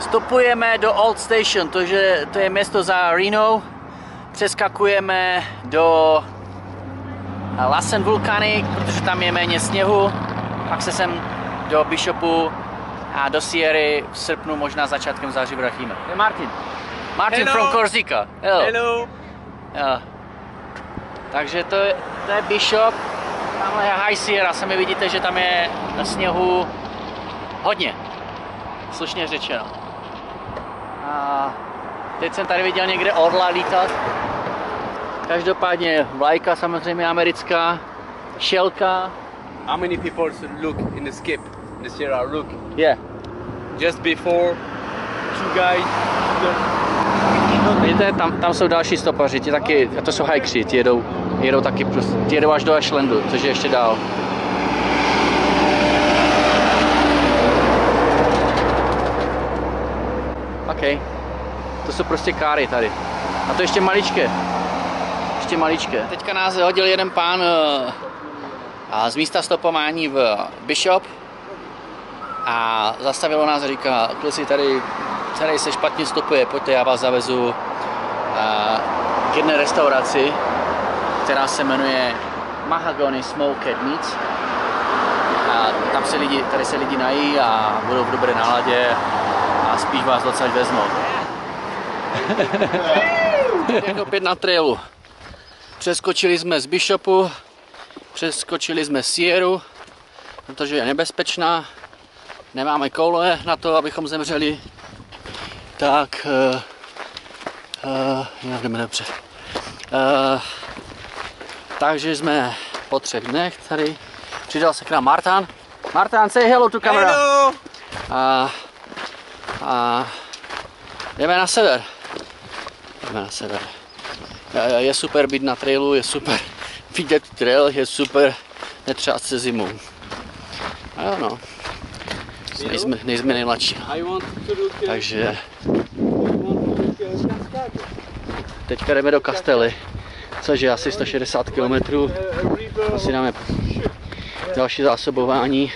Stopujeme do Old Station, to, že, to je město za Reno. Přeskakujeme do Lassen Volcanic, protože tam je méně sněhu. Pak se sem do Bishopu a do Sierry v srpnu, možná začátkem září vracíme. To je Martin. Martin Hello. from Corsica. Hello. Hello. Jo. Takže to je, to je Bishop, tamhle je High Sierra, sami vidíte, že tam je na sněhu hodně, slušně řečeno. A teď jsem tady viděl někde orla lítat. Každopádně vlajka samozřejmě americká, šelka, How many people look in the skip? The Sierra look. je. Just before, two guys. Vidíte, tam, tam jsou další stopaři, ti taky, a to jsou hikři, ti jedou, jedou taky, prostě, ti jedou až do Ashlandu, což je ještě dál. To jsou prostě káry tady. A to ještě maličké. Ještě maličké. Teďka nás hodil jeden pán eh, z místa stopování v Bishop a zastavilo nás a říká, kluci, tady, tady se špatně stopuje, pojďte, já vás zavezu a, k jedné restauraci, která se jmenuje Mahagony Smoked Meats. A tam se lidi, tady se lidi nají a budou v dobré náladě a spíš vás docela vezmou. Teď opět na trailu. Přeskočili jsme z Bishopu, přeskočili jsme Sierru, protože je nebezpečná. Nemáme koule na to, abychom zemřeli. Tak, uh, uh, jinak jdeme dobře. Uh, takže jsme po třech dnech tady. Přidal se k nám Martan. Martan, say hello to camera. Hello. A, a jdeme na sever. Na sever. Je- super být na trailu, je super vidět trail, je super netřást se zimou. A jo no, nejsme, nejsme nejmladší. Takže teďka jdeme do Kastely, což je asi 160 km. Asi dáme další zásobování.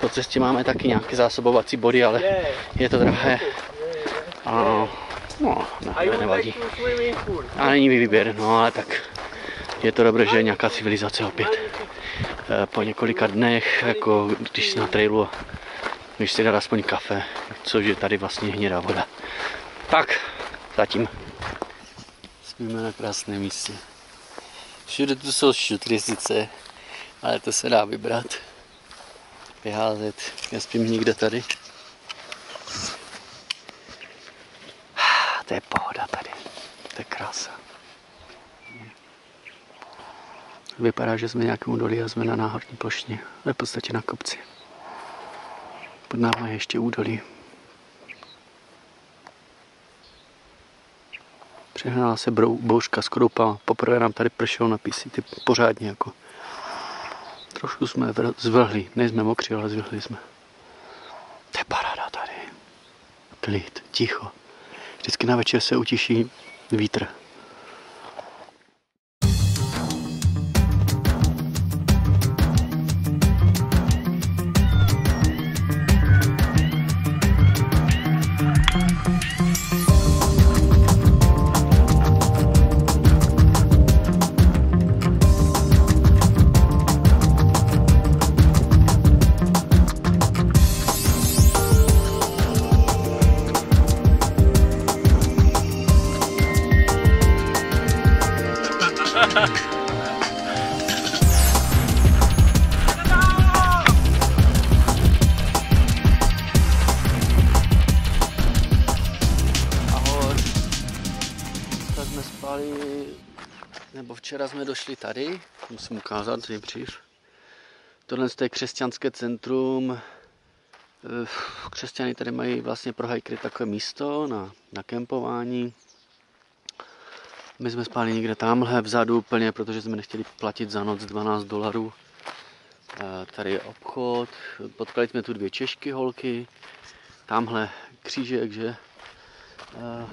Po cestě máme taky nějaké zásobovací body, ale je to drahé. A no, ne, nevadí. A není výběr, no ale tak je to dobré, že je nějaká civilizace opět. Eh, Po několika dnech, jako když jsi na trailu, když si dát aspoň kafe, což je tady vlastně hnědá voda. Tak, zatím. Jsme na krásném místě. Všude tu jsou šutry sice, ale to se dá vybrat. Vyházet, nespím nikde tady. To je pohoda tady. To je krása. Vypadá, že jsme nějakému údolí a jsme na náhorní je v podstatě na kopci. Pod námi je ještě údolí. Přehnala se bouřka s kroupama. Poprvé nám tady pršelo na ty pořádně jako. Trošku jsme zvrhli. Nejsme mokří, ale zvrhli jsme. To je paráda tady. Klid, ticho. Vždycky na večer se utiší vítr. Došli tady, musím ukázat nejdřív. Tohle je křesťanské centrum. Eh, Křesťany tady mají vlastně pro hajkry takové místo na, na kempování. My jsme spali někde tamhle vzadu úplně, protože jsme nechtěli platit za noc 12 dolarů. Eh, Tady je obchod, potkali jsme tu dvě Češky holky, tamhle křížek, že? Eh,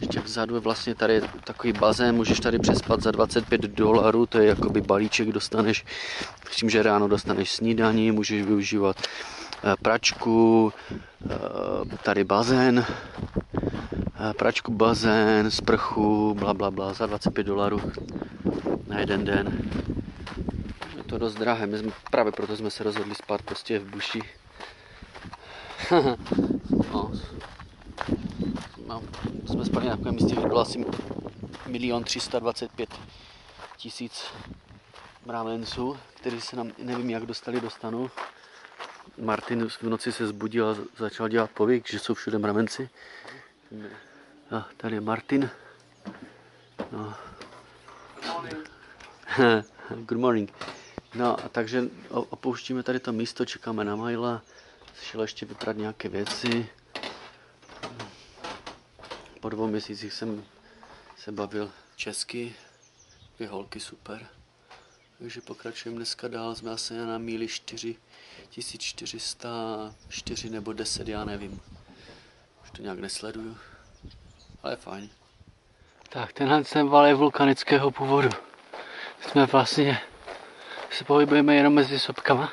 Ještě vzadu je vlastně tady takový bazén, můžeš tady přespat za 25 dolarů, to je jakoby balíček, dostaneš, s tím, že ráno dostaneš snídaní, můžeš využívat eh, pračku, eh, tady bazén, pračku, bazén, sprchu, bla, bla, bla, za 25 dolarů na jeden den. Je to dost drahé, my jsme, právě proto jsme se rozhodli spát prostě v buši. no. No. Jsme spali na takovém místě, kde bylo asi milion 325 tisíc mravenců, kteří se nám nevím jak dostali do stanu. Martin v noci se zbudil a začal dělat povyk, že jsou všude mravenci. A tady je Martin. No. Good morning. No a takže opouštíme tady to místo, čekáme na Majla. Šel ještě vyprat nějaké věci. Po dvou měsících jsem se bavil česky. Ty holky super. Takže pokračujeme dneska dál, jsme asi na míli 4, 1404 nebo 10, já nevím. Už to nějak nesleduju, ale fajn. Tak, tenhle ten val je vulkanického původu. Jsme vlastně, se pohybujeme jenom mezi sopkama.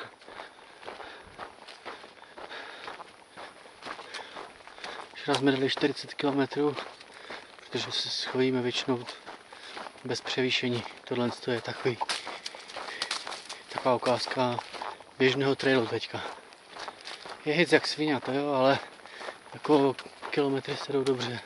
Včera jsme dali 40 km, protože se schovíme většinou bez převýšení. Tohle je takový taková ukázka běžného trailu teďka. Je hic jak svině, to jo, ale jako kilometry se jdou dobře.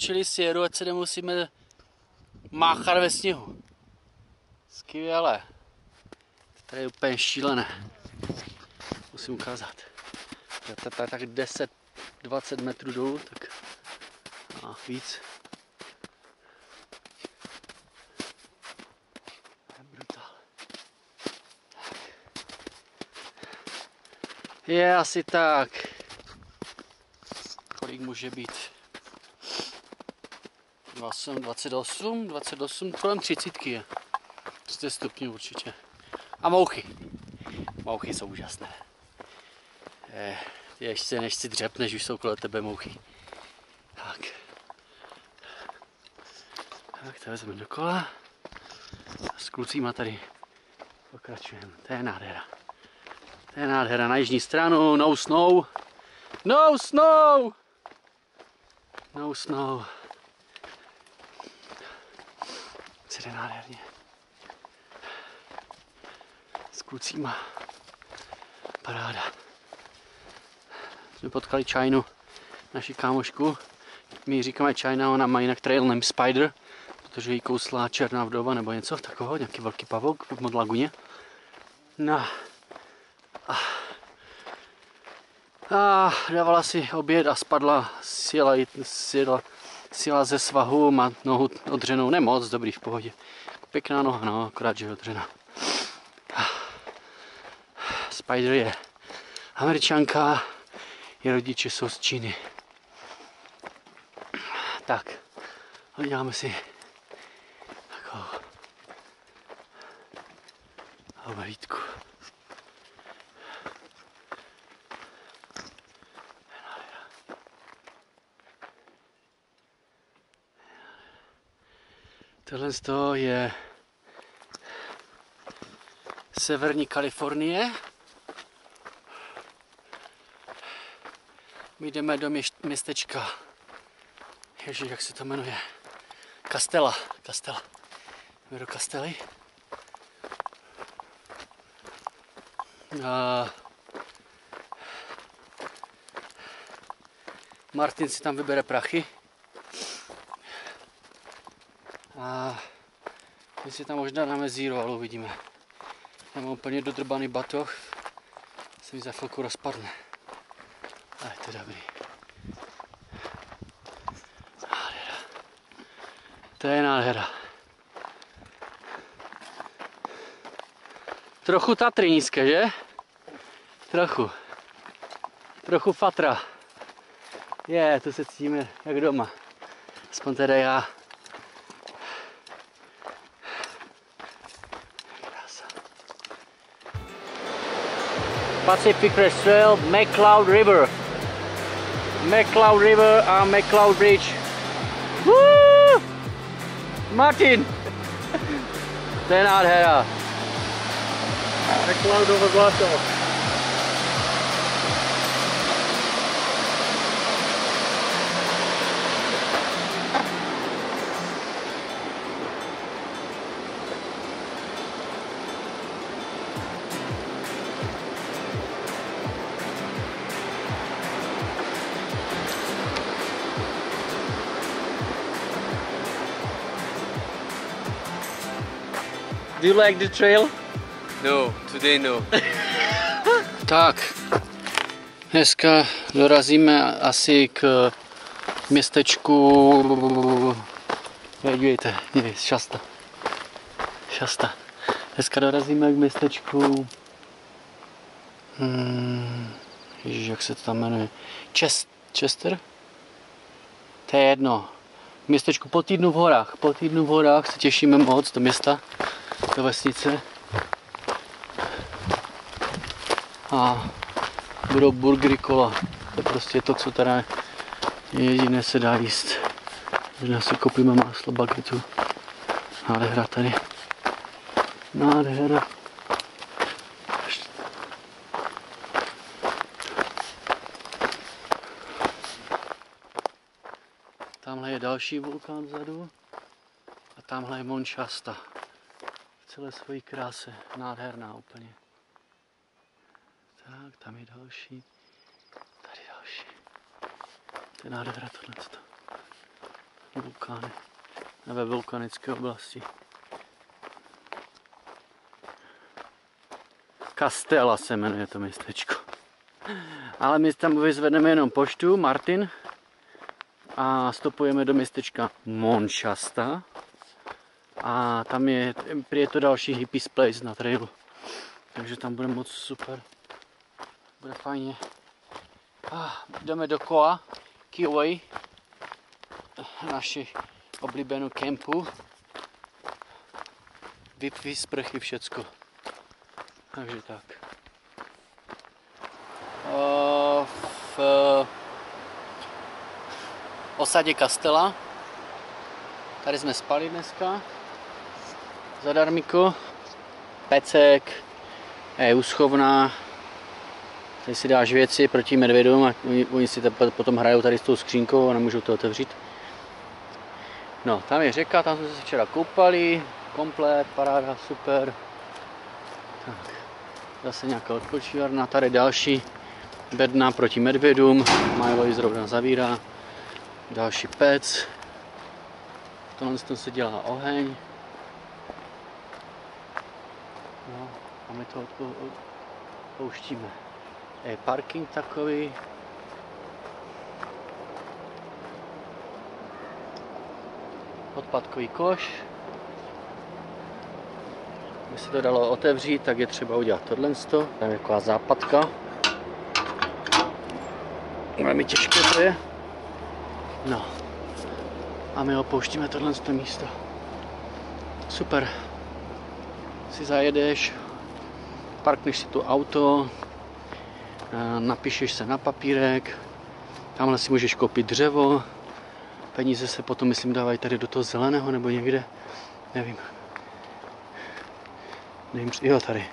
Přeskočili sjeru, ať se nemusíme máchat ve sněhu. Skvěle. To je úplně šílené. Musím ukázat. Tak 10-20 metrů dolů, tak a víc. Je asi tak. Kolik může být? 28, 28, kolem 30 je. 30 stupňů určitě. A mouchy. Mouchy jsou úžasné. Je, ještě než si dřepneš, už jsou kolem tebe mouchy. Tak. Tak to vezmeme do kola. A s klucíma tady pokračujeme. To je nádhera. To je nádhera na jižní stranu. No snow. No snow. No snow. Jde nádherně. S klucíma. Paráda. Jsme potkali Čajnu, naši kámošku. My říkáme Čajna, ona má jinak trail name Spider, protože jí kousla černá vdova nebo něco takového, nějaký velký pavouk v laguně. No. A, a dávala si oběd a spadla, sjela, sjela, síla ze svahu, má nohu odřenou, nemoc, dobrý v pohodě. Pěkná noha, no, akorát, že je odřená. Spider je američanka, je rodiče jsou z Číny. Tak, uděláme si takovou oblídku. Tohle z toho je severní Kalifornie. My jdeme do městečka. Ježi, jak se to jmenuje? Kastela. Kastela. Jdeme do Kastely. A Martin si tam vybere prachy. A my si tam možná dáme zero, ale uvidíme. Já mám úplně dodrbaný batoh, se mi za chvilku rozpadne. To je dobrý. Nádhera. To je nádhera. Trochu Tatry nízké, že? Trochu. Trochu Fatra. Je, tu se cítíme jak doma. Aspoň teda já. Pacific Crest Trail, McLeod River. McLeod River and McLeod Bridge. Woo! Martin! Den out det her. McCloud over Glasgow. Do you like the trail? No, today no. Tak, dneska dorazíme asi k městečku, dívejte, je, šasta, šasta. Dneska dorazíme k městečku, hmm, ježiš, jak se to tam jmenuje, Chest, Chester? To je jedno. Městečku po týdnu v horách, po týdnu v horách se těšíme moc do města, do vesnice. a budou burgery kola. To je prostě to, co teda jediné se dá jíst. Možná si koupíme máslo, bagetu. Nádhera tady. Nádhera. Tamhle je další vulkán vzadu. A tamhle je Monšasta. Celé své kráse. Nádherná úplně. Tak, tam je další. Tady další. To je nádhera tohle. Vulkány. Ve vulkanické oblasti. Kastela se jmenuje to městečko. Ale my tam vyzvedneme jenom poštu, Martin. A stopujeme do městečka Monšasta. A tam je, je to další hippies place na trailu. Takže tam bude moc super. Bude fajně. Ah, jdeme do Koa, Kiway, naši oblíbenou kempu. Vypví sprchy, všecko. Takže tak. O, v osadě Kastela. Tady jsme spali dneska. Zadarmiko. Pecek. Je úschovná. Tady si dáš věci proti medvědům a oni, oni si to potom hrajou tady s tou skřínkou a nemůžou to otevřít. No, tam je řeka, tam jsme se včera koupali, komplet, paráda, super. Tak, zase nějaká odpočívárna, tady další bedna proti medvědům, Milo ji zrovna zavírá. Další pec. Tohle se dělá oheň. No, a my to pouštíme. Je parking takový. Odpadkový koš. Aby se to dalo otevřít, tak je třeba udělat tohle. Tam je taková západka. Velmi těžké to je. No. A my opouštíme tohle místo. Super. Si zajedeš, parkneš si tu auto, napíšeš se na papírek, tamhle si můžeš koupit dřevo, Peníze se potom, myslím, dávají tady do toho zeleného nebo někde. Nevím. Nevím, jo, tady.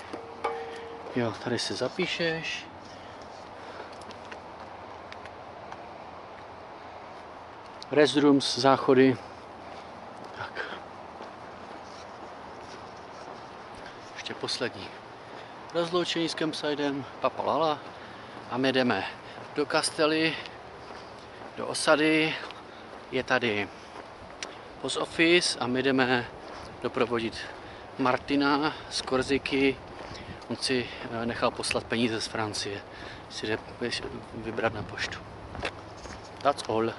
Jo, tady si zapíšeš. Restrooms, záchody. Ještě poslední. Rozloučení s campsidem, papalala. A my jdeme do kastely, do osady. Je tady post office a my jdeme doprovodit Martina z Korziky. On si eh, nechal poslat peníze z Francie. Si jde vybrat na poštu. That's all.